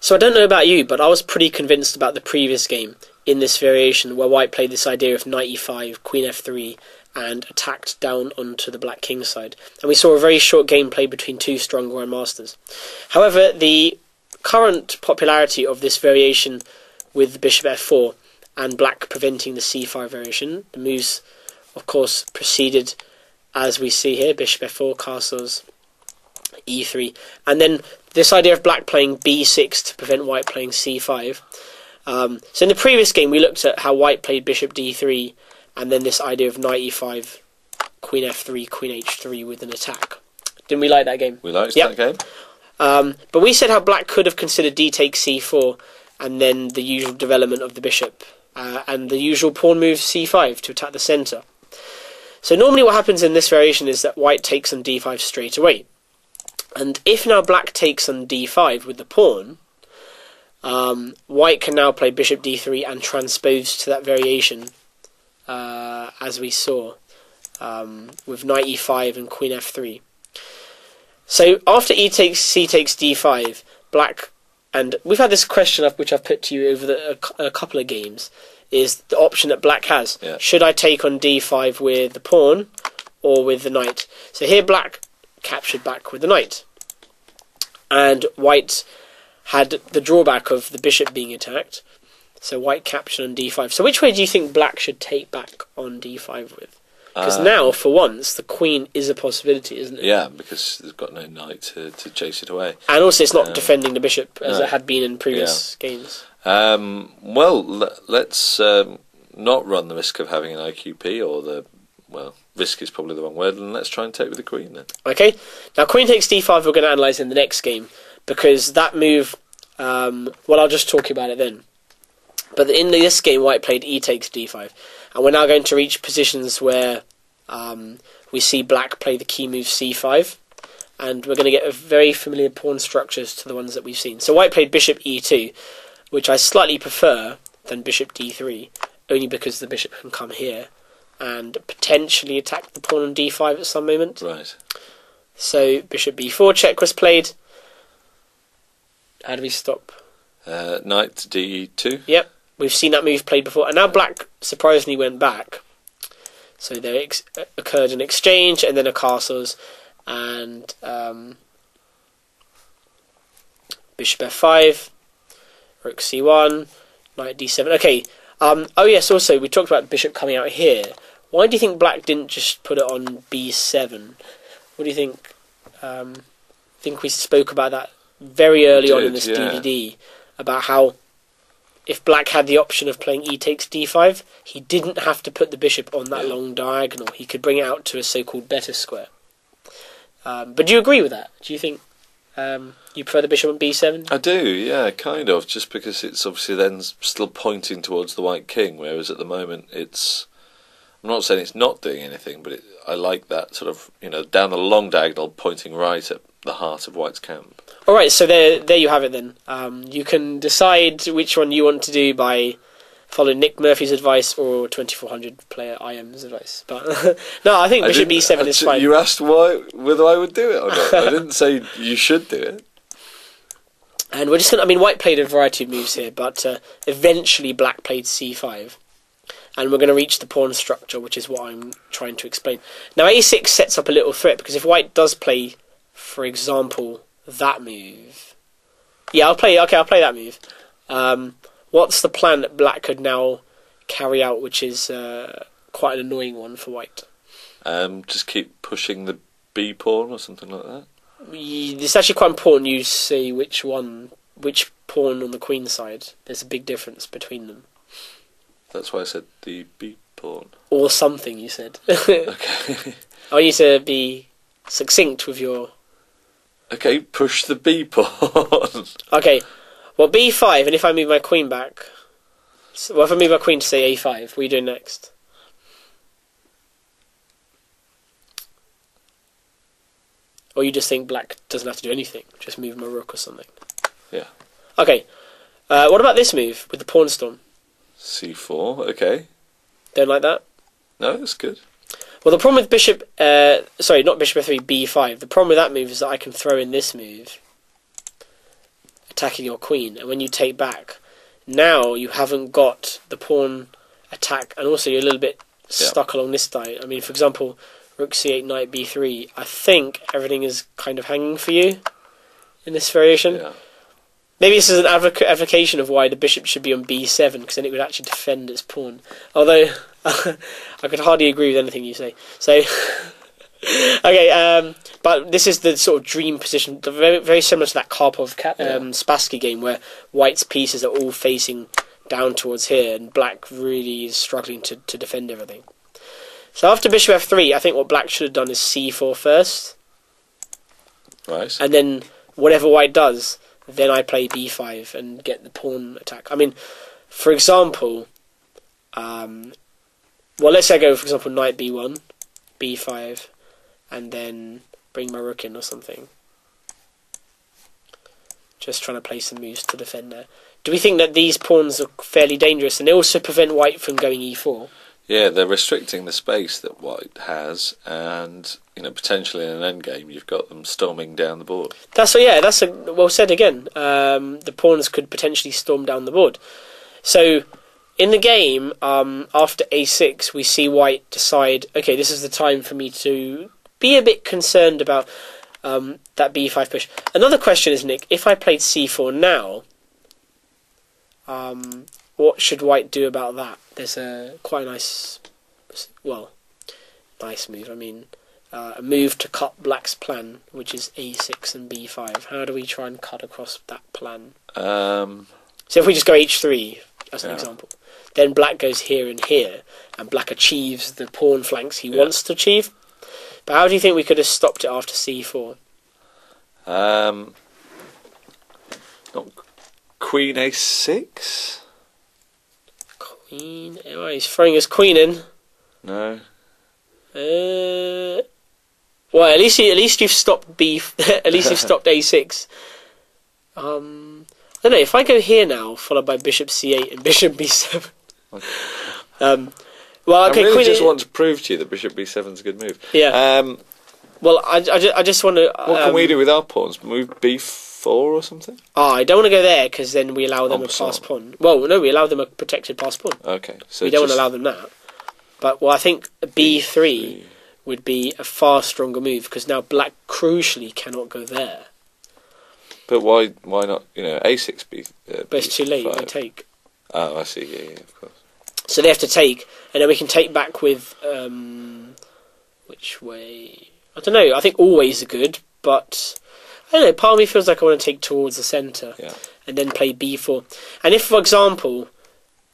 So I don't know about you, but I was pretty convinced about the previous game in this variation where white played this idea of knight e5, queen f3, and attacked down onto the black king side. And we saw a very short gameplay between two strong grandmasters. However, the current popularity of this variation with bishop f4 and black preventing the c5 variation, the moves, of course, proceeded as we see here bishop f4, castles, e3, and then this idea of black playing b6 to prevent white playing c5. Um, so in the previous game, we looked at how white played bishop d3, and then this idea of knight e5, queen f3, queen h3 with an attack. Didn't we like that game? We liked Yep. that game. Um, but we said how black could have considered d takes c4, and then the usual development of the bishop, uh, and the usual pawn move c5 to attack the centre. So normally what happens in this variation is that white takes on d5 straight away. And if now black takes on d5 with the pawn, um, white can now play bishop d3 and transpose to that variation, uh, as we saw um, with knight e5 and queen f3. So after e takes c takes d5, black, and we've had this question up which I've put to you over the, a, a couple of games, is the option that black has. Yeah. Should I take on d5 with the pawn or with the knight? So here black captured back with the knight, and white had the drawback of the bishop being attacked. So white captured on d5. So which way do you think black should take back on d5 with? Because Uh, now, for once, the queen is a possibility, isn't it? Yeah, because there's got no knight to, to chase it away. And also, it's not Um, defending the bishop as no. it had been in previous games. Um, well, l- let's um, not run the risk of having an IQP or the well, risk is probably the wrong word, and let's try and take with the queen then. Okay, now queen takes d5. We're going to analyze in the next game because that move. Um, well, I'll just talk about it then. But in this game, white played e takes d5, and we're now going to reach positions where um, we see black play the key move c5, and we're going to get a very familiar pawn structures to the ones that we've seen. So white played bishop e2, which I slightly prefer than bishop d3, only because the bishop can come here and potentially attack the pawn on d5 at some moment. Right. So bishop b4 check was played. How do we stop? Uh, knight d2. Yep, we've seen that move played before, and now black surprisingly went back. So there ex- occurred an exchange, and then a castles, and um, bishop f5, rook c1, knight d7. Okay. Um, oh yes. Also, we talked about bishop coming out here. Why do you think black didn't just put it on b7? What do you think? Um, I think we spoke about that very early on in did, this yeah. DVD about how if black had the option of playing e takes d5, he didn't have to put the bishop on that Yeah. long diagonal. He could bring it out to a so-called better square. Um, but do you agree with that? Do you think um, you prefer the bishop on b7? I do, yeah, kind of, just because it's obviously then still pointing towards the white king, whereas at the moment it's. I'm not saying it's not doing anything, but it, I like that sort of, you know, down the long diagonal pointing right at the heart of white's camp. All right, so there, there you have it. Then um, you can decide which one you want to do by following Nick Murphy's advice or 2400 player IM's advice. But no, I think I bishop didn't- b7 is fine. You asked why whether I would do it or not. I didn't say you should do it. And we're just going to, I mean, white played a variety of moves here, but uh, eventually black played c5. And we're going to reach the pawn structure, which is what I'm trying to explain. Now, a6 sets up a little threat, because if white does play, for example, that move. Yeah, I'll play, okay, I'll play that move. Um, what's the plan that black could now carry out, which is uh, quite an annoying one for white? Um, just keep pushing the b pawn or something like that. It's actually quite important you see which one, which pawn on the queen side. There's a big difference between them. That's why I said the b pawn. or something you said. Okay. I want you to be succinct with your. okay, push the b pawn. Okay, well b5, and if I move my queen back, so, well if I move my queen to say a5, what are you doing next? Or you just think black doesn't have to do anything, just move my rook or something. Yeah. Okay, uh, what about this move with the pawn storm? C4. Okay. Don't like that. No, it's good. Well, the problem with bishop, uh, sorry, not bishop f3, b5. The problem with that move is that I can throw in this move, attacking your queen, and when you take back, now you haven't got the pawn attack, and also you're a little bit stuck along this side. I mean, for example, rook c8, knight b3. I think everything is kind of hanging for you in this variation. Yeah. Maybe this is an advoc- advocation of why the bishop should be on b7 because then it would actually defend its pawn. Although I could hardly agree with anything you say. So okay, um, but this is the sort of dream position, the very, very similar to that Karpov Ka- um, Spassky game where White's pieces are all facing down towards here, and Black really is struggling to, to defend everything. So after Bishop f3, I think what Black should have done is c4 first, Right. and then whatever White does, then I play b5 and get the pawn attack. I mean, for example, um, well, let's say I go for example knight b1, b5, and then bring my rook in or something. Just trying to play some moves to defend there. Do we think that these pawns are fairly dangerous, and they also prevent White from going e e4? Yeah, they're restricting the space that White has, and you know potentially in an endgame you've got them storming down the board. That's yeah, that's a, well said again. Um, the pawns could potentially storm down the board. So in the game, um, after a6, we see White decide, okay, this is the time for me to be a bit concerned about um, that b5 push. Another question is, Nick, if I played c4 now, um, what should White do about that? There's a quite a nice, well, nice move. I mean, uh, a move to cut Black's plan, which is a6 and b5. How do we try and cut across that plan? Um, So if we just go h3 as an Yeah. example, then Black goes here and here, and Black achieves the pawn flanks he Yeah. wants to achieve. But how do you think we could have stopped it after c4? um, not Queen A6. Queen. Oh, he's throwing his queen in. No. Uh, well, at least you, at least you've stopped b. at least you've stopped a6. Um, I don't know. If I go here now, followed by bishop c8 and bishop b7. um, well, okay, I really queen. just A- want to prove to you that Bishop B7 is a good move. yeah. Um, well, I, I, ju- I just want to. what can we do with our pawns? Move B4 or something? Oh, I don't want to go there because then we allow them En a pass passant. pawn. Well, no, we allow them a protected pass pawn. Okay, so we don't want just to allow them that. But well, I think b3 would be a far stronger move because now black crucially cannot go there. But why? Why not? You know, A6 B. Uh, But it's too late. They B5. take. Oh, I see. Yeah, yeah, of course. So they have to take, and then we can take back with um, which way? I don't know. I think always are good, but I don't know. Part of me feels like I want to take towards the centre Yeah. and then play b4. And if, for example,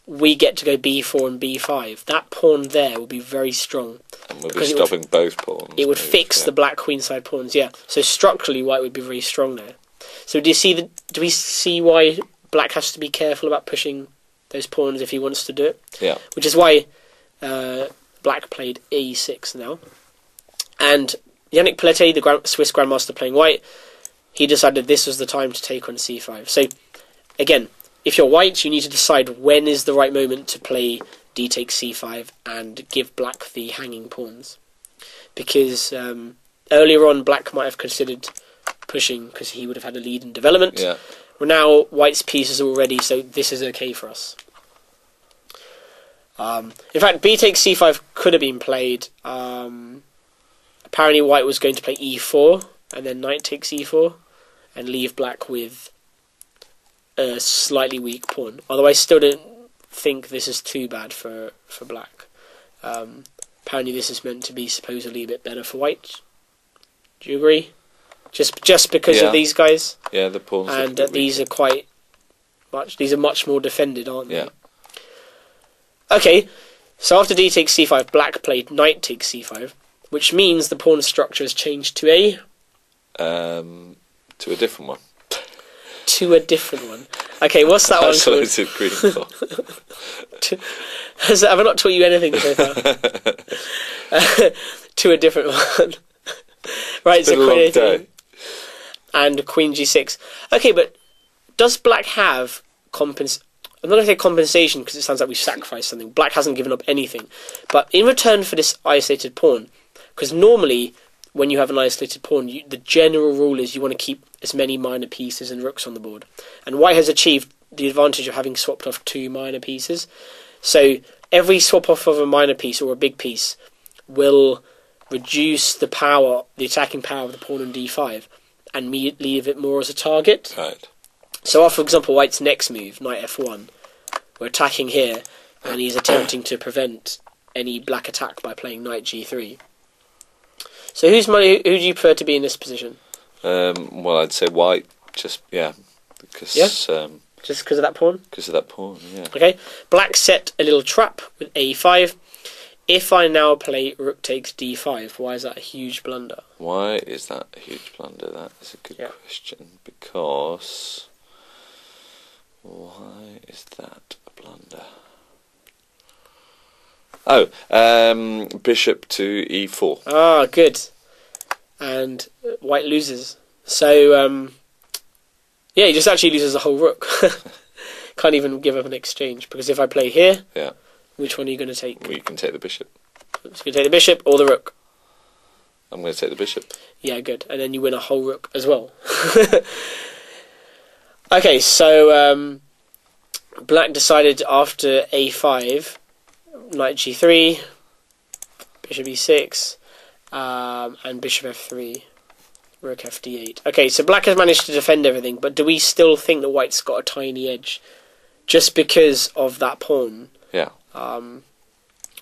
we get to go b4 and b5, that pawn there will be very strong. And we'll be it would- stopping both pawns. It would moves, fix yeah. the black queenside pawns. Yeah. So structurally, white would be very strong there. So do you see the? Do we see why black has to be careful about pushing those pawns if he wants to do it? Yeah. which is why uh, Black played e6 now. And Yannick Pelletier, the Grand- Swiss Grandmaster playing white, he decided this was the time to take on c5. So, again, if you're white, you need to decide when is the right moment to play d takes c5 and give Black the hanging pawns. Because um, earlier on, Black might have considered pushing because he would have had a lead in development. Yeah. Well, now White's pieces are all ready, so this is okay for us. Um, in fact, b takes c5 could have been played. Um, apparently, White was going to play e4 and then knight takes e4 and leave Black with a slightly weak pawn. Although I still don't think this is too bad for for Black. Um, apparently, this is meant to be supposedly a bit better for White. Do you agree? Just just because Yeah. of these guys Yeah, the pawns. and that these are quite much. These are much more defended, aren't they? Yeah. Okay, so after d takes c5, black played knight takes c5, which means the pawn structure has changed to a um, to a different one. to a different one. Okay, what's that one called? Isolated green pawn. Has, have I not taught you anything so far? to a different one. right, It's so a long queen day. and queen g6. Okay, but does black have compens? I'm not going to say compensation because it sounds like we've sacrificed something. Black hasn't given up anything, but in return for this isolated pawn, because normally when you have an isolated pawn, you, the general rule is you want to keep as many minor pieces and rooks on the board. And white has achieved the advantage of having swapped off two minor pieces. So every swap off of a minor piece or a big piece will reduce the power, the attacking power of the pawn on d5, and me- leave it more as a target. Right. So, for example, White's next move, knight f1, we're attacking here, and he's attempting to prevent any black attack by playing knight g3. So, who's my, who do you prefer to be in this position? Um, well, I'd say white. Just yeah, because um, Just because of that pawn? because of that pawn. Yeah. Okay. Black set a little trap with a5. If I now play rook takes d5, why is that a huge blunder? Why is that a huge blunder? That is a good Yeah. question. Because why is that a blunder? Oh, um, bishop to e e4. Ah, good. And uh, white loses. So, um, yeah, he just actually loses the whole rook. Can't even give up an exchange because if I play here, Yeah. which one are you going to take? We can take the bishop. So you take the bishop or the rook. I'm going to take the bishop. Yeah, good. And then you win a whole rook as well. okay, so um, black decided after a5, knight g3, bishop e6, um, and bishop f3, rook fd8. Okay, so black has managed to defend everything, but do we still think that white's got a tiny edge just because of that pawn? Yeah. Um,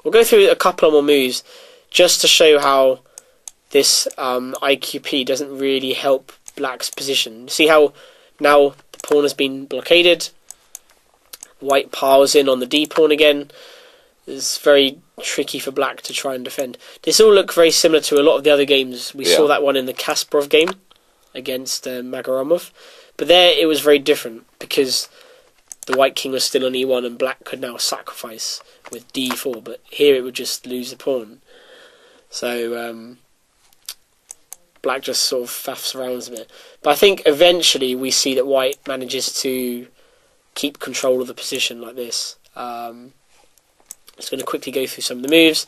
we'll go through a couple of more moves just to show how this um, IQP doesn't really help black's position. See how now the pawn has been blockaded. White piles in on the d pawn again. It's very tricky for black to try and defend. This all look very similar to a lot of the other games. We saw that one in the Kasparov game against uh, Magerramov, but there it was very different because the white king was still on e1 and black could now sacrifice with d4. But here it would just lose the pawn. So um, black just sort of faffs around a bit. But I think eventually we see that white manages to keep control of the position like this. Um, just going to quickly go through some of the moves.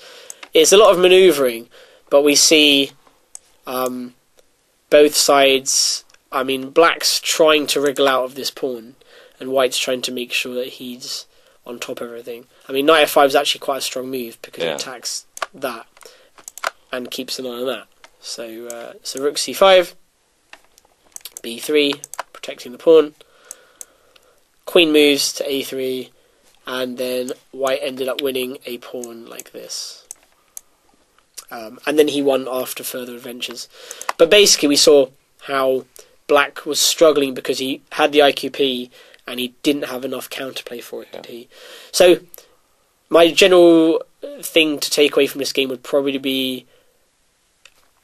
It's a lot of manoeuvring, but we see um, both sides. I mean, black's trying to wriggle out of this pawn, and white's trying to make sure that he's on top of everything. I mean, knight f5 is actually quite a strong move because Yeah. it attacks that and keeps an eye on that. So, uh, so rook c5, b3, protecting the pawn. Queen moves to a3, and then white ended up winning a pawn like this. Um, and then he won after further adventures. But basically, we saw how black was struggling because he had the IQP and he didn't have enough counterplay for it, did he? So, my general thing to take away from this game would probably be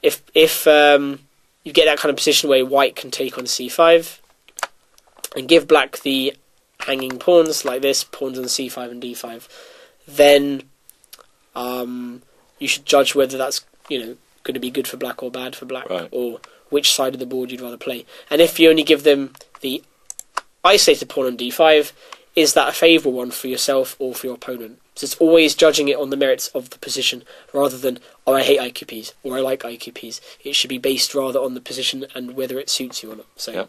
if if um, you get that kind of position where white can take on c5 and give black the hanging pawns like this, pawns on c5 and d5, then um, you should judge whether that's you know going to be good for black or bad for black, Right. or which side of the board you'd rather play. And if you only give them the isolated pawn on d5, is that a favourable one for yourself or for your opponent? So it's always judging it on the merits of the position rather than, oh, I hate IQPs or I like IQPs. It should be based rather on the position and whether it suits you or not. So.